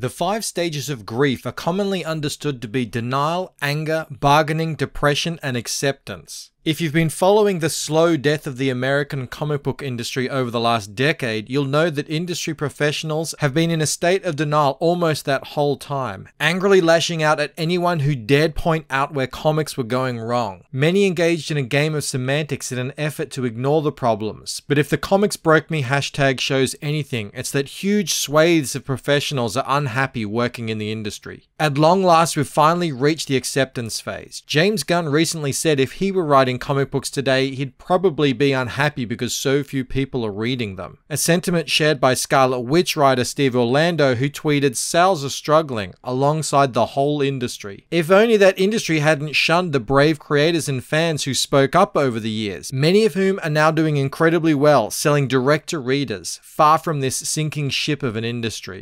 The five stages of grief are commonly understood to be denial, anger, bargaining, depression, and acceptance. If you've been following the slow death of the American comic book industry over the last decade, you'll know that industry professionals have been in a state of denial almost that whole time, angrily lashing out at anyone who dared point out where comics were going wrong. Many engaged in a game of semantics in an effort to ignore the problems, but if the comics broke me hashtag shows anything, it's that huge swathes of professionals are unhappy working in the industry. At long last, we've finally reached the acceptance phase. James Gunn recently said if he were writing comic books today, he'd probably be unhappy because so few people are reading them. A sentiment shared by Scarlet Witch writer Steve Orlando, who tweeted, Sales are struggling, alongside the whole industry. If only that industry hadn't shunned the brave creators and fans who spoke up over the years, many of whom are now doing incredibly well, selling direct to readers, far from this sinking ship of an industry.